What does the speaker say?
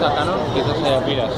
la Canon 560 pilas.